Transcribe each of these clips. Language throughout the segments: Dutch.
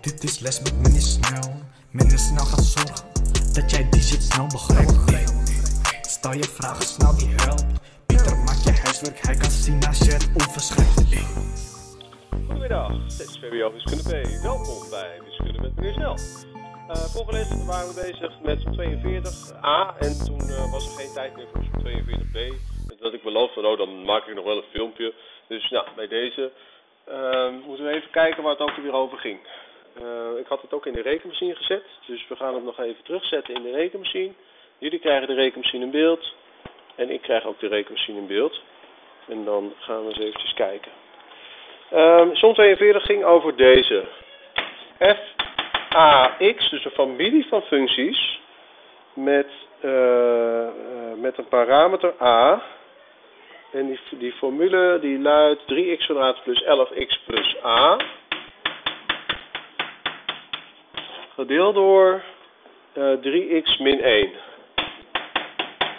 Dit is les met meneer Snel. Meneer Snel gaat zorgen dat jij die shit snel begrijpt. Stel je vragen snel, die helpt. Pieter maakt je huiswerk, hij kan zien als je het onverschrijft. Goedemiddag, dit is VWO Wiskunde B. Welkom bij Wiskunde met meneer Snel. Eh vorige les waren we bezig met som 42a en toen eh, was er geen tijd meer voor som 42b. Dat ik beloofd van, oh dan maak ik nog wel een filmpje. Dus nou, bij deze eh, moeten we even kijken waar het ook weer over ging. Eh, ik had het ook in de rekenmachine gezet, dus we gaan het nog even terugzetten in de rekenmachine. Jullie krijgen de rekenmachine in beeld en ik krijg ook de rekenmachine in beeld. En dan gaan we eens eventjes kijken. Ehm som 42 ging over deze. f a x, dus een familie van functies met, eh, eh, met een parameter a. En die, die formule die luidt 3x kwadraat plus 11x plus a. Gedeeld door eh, 3x min 1.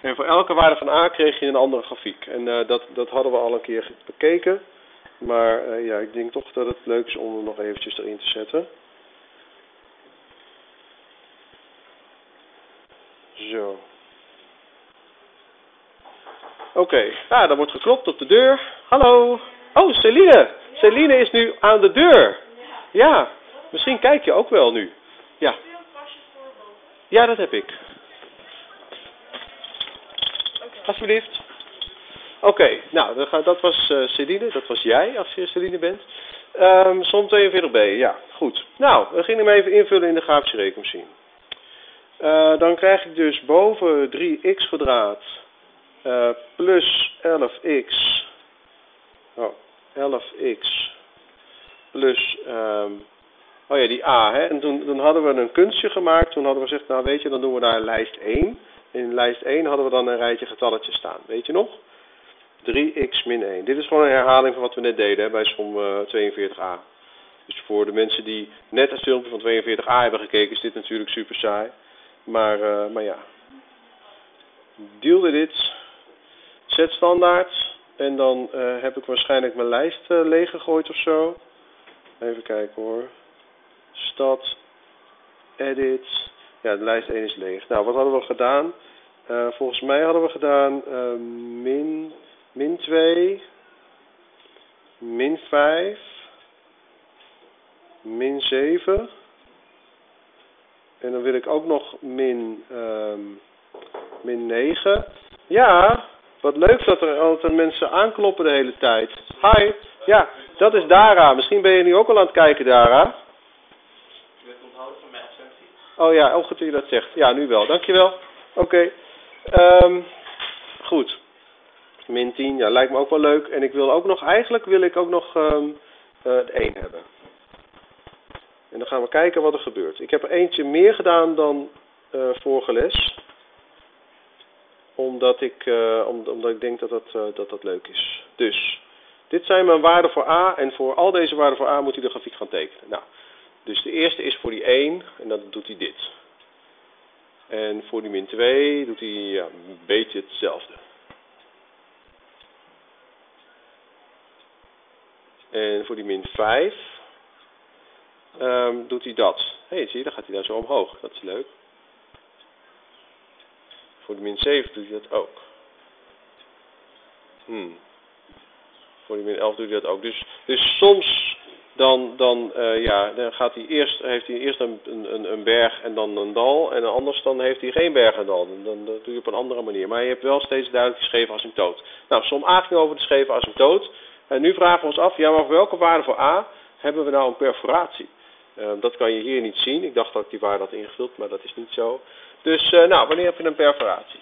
En voor elke waarde van a kreeg je een andere grafiek. En eh, dat, dat hadden we al een keer bekeken. Maar eh, ja, ik denk toch dat het leuk is om hem nog eventjes erin te zetten. Zo. Oké, nou, dan wordt geklopt op de deur. Hallo. Oh, Celine. Celine is nu aan de deur. Ja, misschien kijk je ook wel nu. Ja. Ja, dat heb ik. Alsjeblieft. Oké, nou, dat was eh Celine, dat was jij als je Celine bent. Ehm som 42b, ja, goed. Nou, we gingen hem even invullen in de grafische rekenmachine. Eh, dan krijg ik dus boven 3x kwadraat eh, plus 11x. Oh, 11x plus, ehm, oh ja, die a. Hè? En toen, toen hadden we een kunstje gemaakt. Toen hadden we gezegd, nou weet je, dan doen we daar lijst 1. In lijst 1 hadden we dan een rijtje getalletjes staan. Weet je nog? 3x min 1. Dit is gewoon een herhaling van wat we net deden bij som eh, 42a. Dus voor de mensen die net het filmpje van 42a hebben gekeken, is dit natuurlijk super saai. Maar, eh, maar ja. Deal with it. Zet standaard. En dan eh, heb ik waarschijnlijk mijn lijst eh, leeggegooid of zo. Even kijken hoor. Stad. Edit. Ja, de lijst 1 is leeg. Nou, wat hadden we gedaan? Eh, volgens mij hadden we gedaan eh, min, min 2, min 5, min 7. En dan wil ik ook nog min, ehm, min 9. Ja, wat leuk dat er altijd mensen aankloppen de hele tijd. Hi, ja, dat is Dara. Misschien ben je nu ook al aan het kijken, Dara. Oh ja, ook dat dat zegt. Ja, nu wel. Dankjewel. Oké. Ehm, goed. Min 10, ja, lijkt me ook wel leuk. En ik wil ook nog, eigenlijk wil ik ook nog eh, het 1 hebben. En dan gaan we kijken wat er gebeurt. Ik heb er eentje meer gedaan dan eh, vorige les. Omdat ik, om- omdat ik denk dat dat, eh, dat dat leuk is. Dus, dit zijn mijn waarden voor A. En voor al deze waarden voor A moet hij de grafiek gaan tekenen. Nou, dus de eerste is voor die 1 en dan doet hij dit. En voor die min 2 doet hij ja, een beetje hetzelfde. En voor die min 5 ehm, doet hij dat. Hé, hey, zie je, dan gaat hij daar zo omhoog. Dat is leuk. Voor de min 7 doet hij dat ook. Hmm. Voor die min 11 doet hij dat ook. Dus, dus soms dan, dan, eh, ja, dan gaat hij eerst, heeft hij eerst een, een, een berg en dan een dal. En anders dan heeft hij geen berg en dal. Dan, doe je op een andere manier. Maar je hebt wel steeds duidelijk de scheve asymptoot. Nou, som A ging over de scheve asymptoot. En nu vragen we ons af, ja, maar voor welke waarde voor A hebben we nou een perforatie? Eh, dat kan je hier niet zien. Ik dacht dat ik die waarde had ingevuld, maar dat is niet zo. Dus, eh, nou, wanneer heb je een perforatie?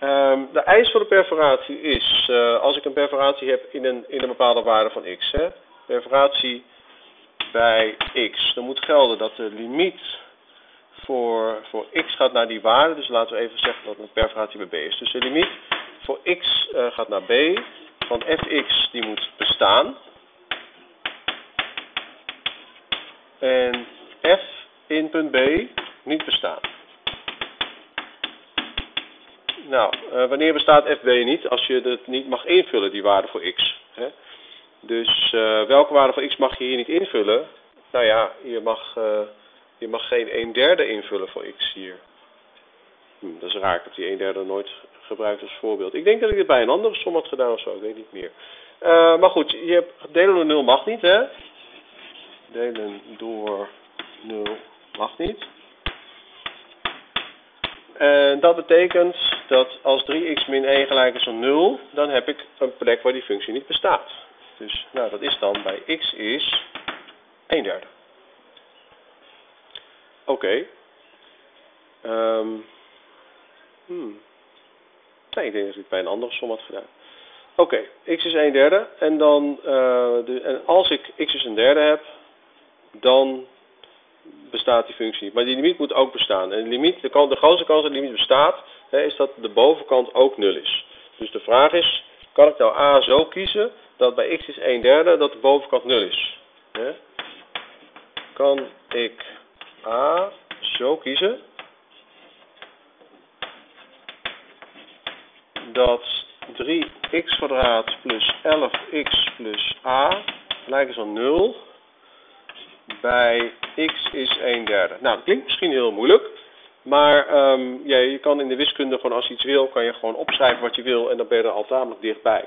Ehm, de eis voor de perforatie is, eh, als ik een perforatie heb in een, in een bepaalde waarde van x, hè, perforatie bij x, dan moet gelden dat de limiet voor, voor x gaat naar die waarde, dus laten we even zeggen dat een perforatie bij b is. Dus de limiet voor x eh, gaat naar b, van fx die moet bestaan. En f in punt b niet bestaan. Nou, eh, wanneer bestaat FB niet? Als je het niet mag invullen, die waarde voor x. Hè? Dus uh, welke waarde van x mag je hier niet invullen? Nou ja, je mag, uh, je mag geen 1 derde invullen voor x hier. Hm, dat is raar, ik heb die 1 derde nooit gebruikt als voorbeeld. Ik denk dat ik dit bij een andere som had gedaan of zo, ik weet niet meer. Maar goed, je hebt delen door 0 mag niet, hè? Delen door 0 mag niet. En dat betekent dat als 3x min 1 gelijk is aan 0, dan heb ik een plek waar die functie niet bestaat. Dus nou, dat is dan bij x is 1 derde. Oké. Um, hmm. Nee, ik denk dat ik bij een andere som had gedaan. Oké, x is 1 derde. En, dan, uh, en als ik x is een derde heb, dan bestaat die functie. Maar die limiet moet ook bestaan. En de, limiet, de, de grootste kans dat de limiet bestaat, hè, is dat de bovenkant ook 0 is. Dus de vraag is, kan ik nou a zo kiezen dat bij x is 1 derde dat de bovenkant 0 is? Hè? Kan ik a zo kiezen dat 3x kwadraat plus 11x plus a gelijk is aan 0 bij x is 1 derde. Nou, dat klinkt misschien heel moeilijk. Maar um, ja, je kan in de wiskunde gewoon als je iets wil, kan je gewoon opschrijven wat je wil en dan ben je er al tamelijk dichtbij.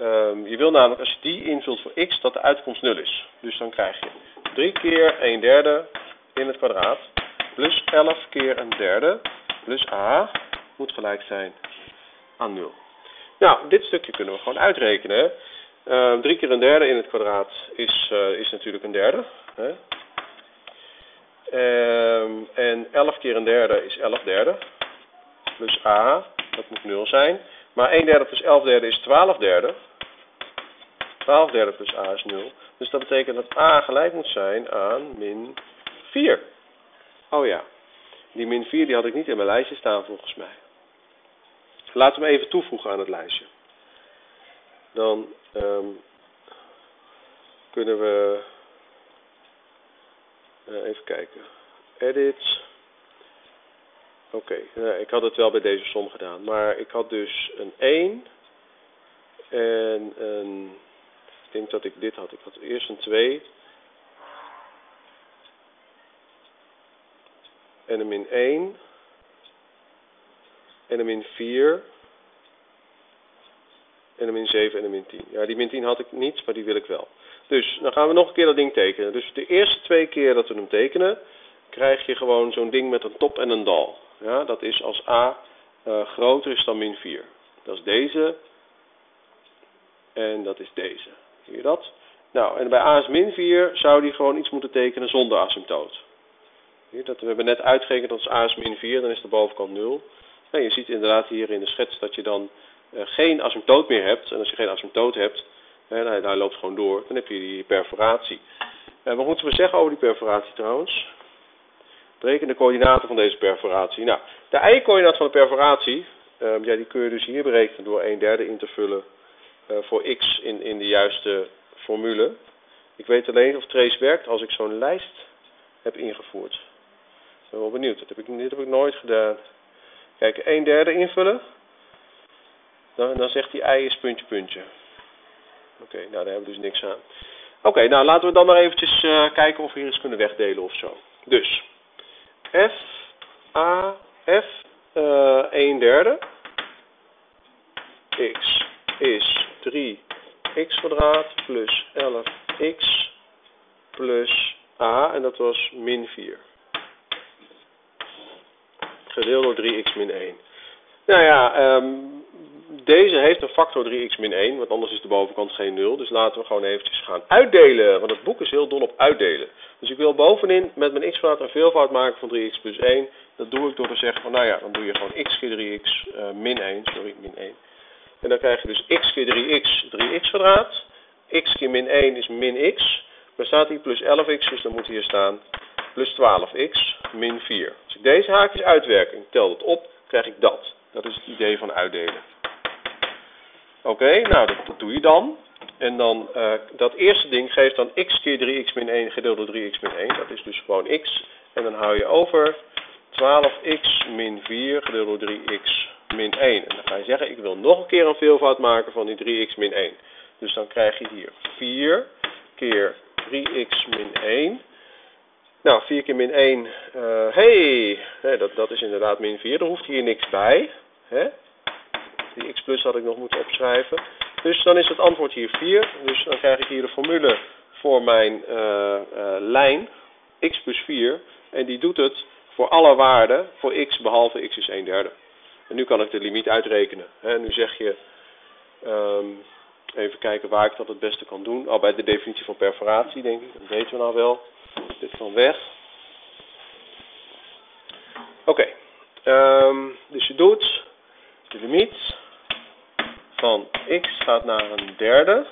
Um, je wil namelijk als je die invult voor x, dat de uitkomst 0 is. Dus dan krijg je 3 keer 1 derde in het kwadraat plus 11 keer een derde plus a moet gelijk zijn aan 0. Nou, dit stukje kunnen we gewoon uitrekenen. Uh, 3 keer een derde in het kwadraat is, uh, is natuurlijk een derde. Hè? Um, en 11 keer een derde is 11 derde. Plus a, dat moet 0 zijn. Maar 1 derde plus 11 derde is 12 derde. 12 derde plus a is 0. Dus dat betekent dat a gelijk moet zijn aan min 4. Oh ja, die min 4 die had ik niet in mijn lijstje staan volgens mij. Laten we hem even toevoegen aan het lijstje. Dan um, kunnen we uh, even kijken. Edit. Oké, okay. ik had het wel bij deze som gedaan. Maar ik had dus een 1 en een... Ik denk dat ik dit had. Ik had eerst een 2 en een min 1 en een min 4 en een min 7 en een min 10. Ja, die min 10 had ik niet, maar die wil ik wel. Dus dan gaan we nog een keer dat ding tekenen. Dus de eerste twee keer dat we hem tekenen, krijg je gewoon zo'n ding met een top en een dal. Ja, dat is als a uh, groter is dan min 4. Dat is deze. En dat is deze. Zie je dat? Nou, en bij a is min 4 zou die gewoon iets moeten tekenen zonder asymptoot. Hier, dat, we hebben net uitgerekend dat als a is min 4, dan is de bovenkant 0. En je ziet inderdaad hier in de schets dat je dan geen asymptoot meer hebt. En als je geen asymptoot hebt, en hij, hij, loopt gewoon door. Dan heb je die perforatie. En wat moeten we zeggen over die perforatie trouwens? Bereken de coördinaten van deze perforatie. Nou, de y-coördinaat van de perforatie, um, ja, die kun je dus hier berekenen door 1 derde in te vullen uh, voor x in, in de juiste formule. Ik weet alleen of trace werkt als ik zo'n lijst heb ingevoerd. Ik ben wel benieuwd. Dat heb ik, dit heb ik nooit gedaan. Kijk, 1 derde invullen. Dan, dan zegt hij y is puntje puntje. Oké, nou daar hebben we dus niks aan. Oké, nou laten we dan maar eventjes uh, kijken of we hier eens kunnen wegdelen of zo. Dus, f, a, f, uh, 1 derde, x is 3x kwadraat plus 11x plus a, en dat was min 4. Gedeeld door 3x min 1. Nou ja, um, deze heeft een factor 3x min 1, want anders is de bovenkant geen 0. Dus laten we gewoon eventjes gaan uitdelen, want het boek is heel dol op uitdelen. Dus ik wil bovenin met mijn x kwadraat een veelvoud maken van 3x plus 1. Dat doe ik door te zeggen van, nou ja, dan doe je gewoon x keer 3x uh, min 1, sorry, min 1. En dan krijg je dus x keer 3x, 3x kwadraat. x keer min 1 is min x. Maar staat hier plus 11x, dus dan moet hier staan plus 12x min 4. Als ik deze haakjes uitwerk en tel dat op, krijg ik dat. Dat is het idee van uitdelen. Oké, nou dat, doe je dan. En dan uh, dat eerste ding geeft dan x keer 3x min 1 gedeeld door 3x min 1. Dat is dus gewoon x. En dan hou je over 12x min 4 gedeeld door 3x min 1. En dan ga je zeggen, ik wil nog een keer een veelvoud maken van die 3x min 1. Dus dan krijg je hier 4 keer 3x min 1. Nou, 4 keer min 1, uh, hey, dat, dat is inderdaad min 4. Er hoeft hier niks bij. Hè? Die x plus had ik nog moeten opschrijven. Dus dan is het antwoord hier 4. Dus dan krijg ik hier de formule voor mijn uh, uh, lijn x plus 4. En die doet het voor alle waarden voor x behalve x is 1 derde. En nu kan ik de limiet uitrekenen. Nu zeg je, um, even kijken waar ik dat het beste kan doen. Al bij de definitie van perforatie denk ik, dat weten we nou wel. Dit kan weg. Oké, um, dus je doet de limiet van x gaat naar een derde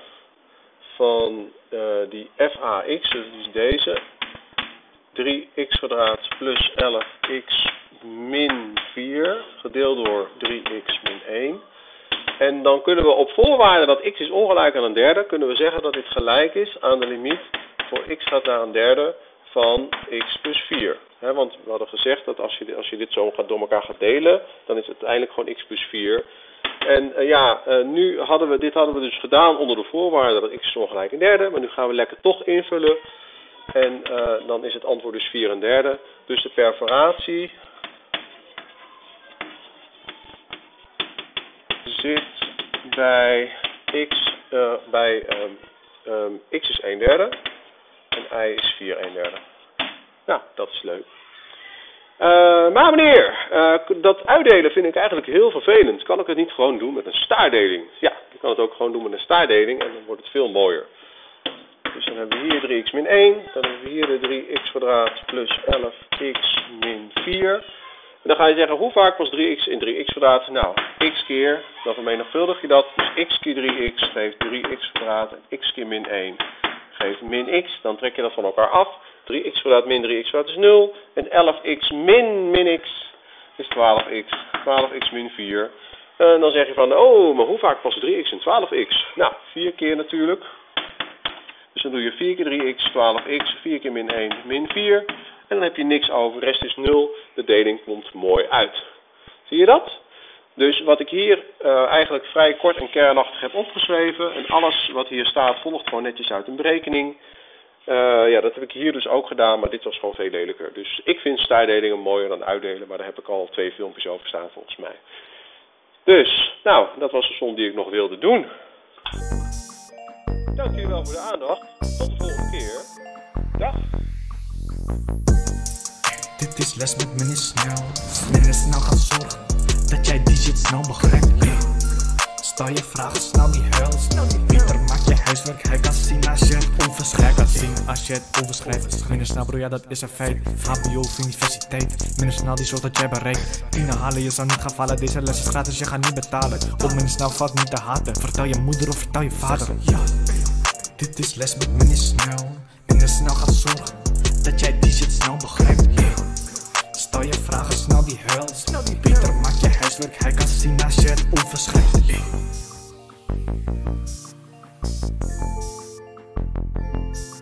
van uh, die fax, dus deze, 3x kwadraat plus 11x min 4 gedeeld door 3x min 1. En dan kunnen we op voorwaarde dat x is ongelijk aan een derde, kunnen we zeggen dat dit gelijk is aan de limiet voor x gaat naar een derde van x plus 4. He, want we hadden gezegd dat als je, als je dit zo gaat door elkaar gaat delen, dan is het uiteindelijk gewoon x plus 4. En uh, ja, uh, nu hadden we, dit hadden we dus gedaan onder de voorwaarde dat x is ongelijk een derde. Maar nu gaan we lekker toch invullen. En uh, dan is het antwoord dus 4 een derde. Dus de perforatie zit bij x, bij um, um, x is 1 derde en y is 4 1 derde. Nou, dat is leuk. Uh, maar meneer, uh, dat uitdelen vind ik eigenlijk heel vervelend. Kan ik het niet gewoon doen met een staardeling? Ja, je kan het ook gewoon doen met een staardeling en dan wordt het veel mooier. Dus dan hebben we hier 3x min 1, dan hebben we hier de 3x kwadraat plus 11x min 4. En dan ga je zeggen, hoe vaak was 3x in 3x kwadraat? Nou, x keer, dan vermenigvuldig je dat. Dus x keer 3x geeft 3x kwadraat en x keer min 1 geeft min x. Dan trek je dat van elkaar af. 3x kwadraat min 3x kwadraat is 0. En 11x min min x is 12x. 12x min 4. En dan zeg je van, oh, maar hoe vaak past 3x in 12x? Nou, 4 keer natuurlijk. Dus dan doe je 4 keer 3x, 12x, 4 keer min 1, min 4. En dan heb je niks over, de rest is 0. De deling komt mooi uit. Zie je dat? Dus wat ik hier uh, eigenlijk vrij kort en kernachtig heb opgeschreven. En alles wat hier staat volgt gewoon netjes uit een berekening. Uh, ja, dat heb ik hier dus ook gedaan, maar dit was gewoon veel lelijker. Dus ik vind staardelingen mooier dan uitdelen, maar daar heb ik al twee filmpjes over staan volgens mij. Dus, nou, dat was de som die ik nog wilde doen. Dank jullie wel voor de aandacht. Tot de volgende keer. Dag. Dit is les met meneer Snel. Meneer Snel gaat zorgen dat jij die shit snel begrijpt. Stel je vragen, snel die huil. Pieter, maak je huiswerk, hij kan zien als je het onverschrijft. zien als je het overschrijft. Minder snel bro, ja dat is een feit. HBO of universiteit, minder snel die zorgt dat jij bereikt. Tien halen, je zou niet gaan vallen, deze les is gratis, je gaat niet betalen. Op minder snel valt niet te haten, vertel je moeder of vertel je vader. Ja, dit is les met meneer Snel. Minder snel gaat zorgen dat jij die shit snel begrijpt. Stel je vragen, snel die huil. Pieter, maak je huiswerk, hij kan zien als je het overschrijft.